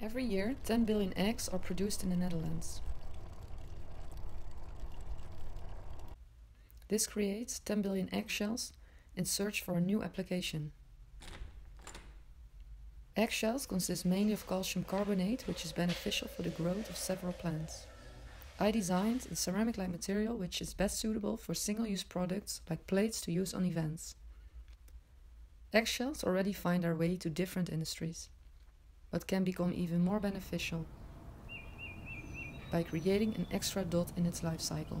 Every year, 10 billion eggs are produced in the Netherlands. This creates 10 billion eggshells in search for a new application. Eggshells consist mainly of calcium carbonate, which is beneficial for the growth of several plants. I designed a ceramic-like material which is best suitable for single-use products like plates to use on events. Eggshells already find their way to different industries, but can become even more beneficial by creating an extra dot in its life cycle.